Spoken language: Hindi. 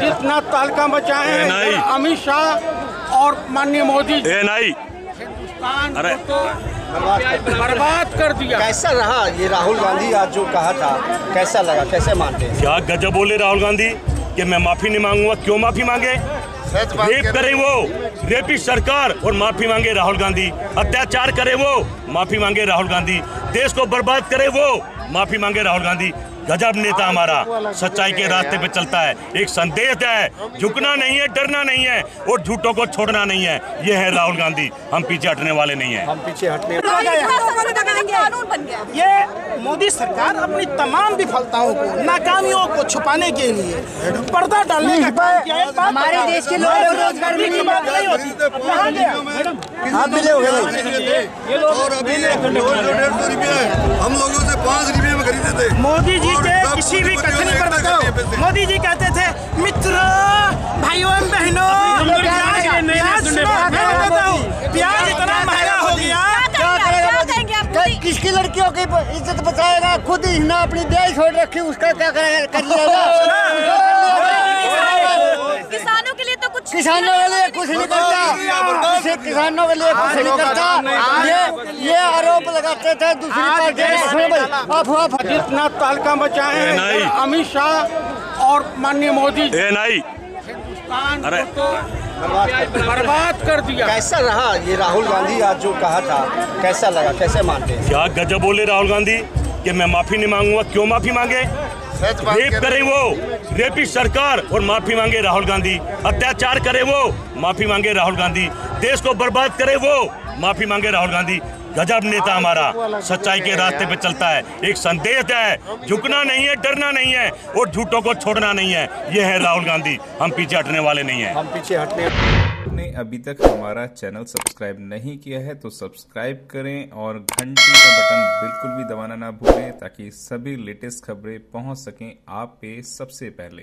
जितना तहलका मचाए अमित शाह और माननीय मोदी जी। ए नहीं अरे। तो बर्बाद कर दिया। कैसा रहा ये राहुल गांधी आज जो कहा था? कैसा लगा? कैसे मानते हैं? क्या गजब बोले राहुल गांधी कि मैं माफ़ी नहीं मांगूँगा? क्यों माफ़ी मांगे? रेप करे वो। रेपी सरकार और माफ़ी मांगे राहुल गांधी। अत्याचार करे वो। माफ़ी मांगे राहुल गांधी। देश को बर्बाद करे वो। माफ़ी मांगे राहुल गांधी। गजब नेता हमारा। सच्चाई के रास्ते पे चलता है। एक संदेश है झुकना नहीं है डरना नहीं है और झूठों को छोड़ना नहीं है। ये है राहुल गांधी। हम पीछे हटने वाले नहीं है। हम पीछे हटने कानून बन गया। ये मोदी सरकार अपनी तमाम विफलताओं को नाकामियों को छुपाने के लिए पर्दा डालने का काम किया। बात हमारे देश के लोगों रोज़गार की। बात नहीं होती। कहाँ गया? आप मिले हो गए। और अभी हम लोगों पाँच रुपये में खरीदे थे। मोदी जी के किसी भी कथनी पर बताओ। मोदी जी कहते थे मित्रों भाइयों बहनों प्याज प्याज इतना महँगा हो गया। क्या करेगा देंगे आप मोदी? किसकी लड़कियों की इज़्ज़त बचाएगा? खुद ही ना अपनी देह छोड़ रखी उसका क्या कर किसानों के लिए तो कुछ किसानों के लिए कुछ नहीं करता। किसानों के लिए कुछ नहीं करता। ये ये लगाते थे दूसरी पार्टी ने सुनो भाई अफवाह फैला। जितना तहलका मचाए ए, नहीं। हैं अमित शाह और माननीय मोदी जी। नहीं हिंदुस्तान अरे। तो बर्बाद कर दिया। कैसा रहा ये राहुल गांधी आज जो कहा था? कैसा लगा? कैसे मानते हैं? क्या गजब बोले राहुल गांधी कि मैं माफ़ी नहीं मांगूँगा? क्यों माफ़ी मांगे? रेप करे वो रेपी सरकार और माफ़ी मांगे राहुल गांधी। अत्याचार करे वो माफ़ी मांगे राहुल गांधी। देश को बर्बाद करे वो माफ़ी मांगे राहुल गांधी। गजब नेता हमारा सच्चाई के रास्ते पे चलता है। एक संदेश है झुकना नहीं है डरना नहीं है और झूठों को छोड़ना नहीं है। ये है राहुल गांधी। हम पीछे हटने वाले नहीं है। हम पीछे हटने आपने अभी तक हमारा चैनल सब्सक्राइब नहीं किया है तो सब्सक्राइब करें और घंटी का बटन बिल्कुल भी दबाना ना भूलें ताकि सभी लेटेस्ट खबरें पहुँच सकें आप पे सबसे पहले।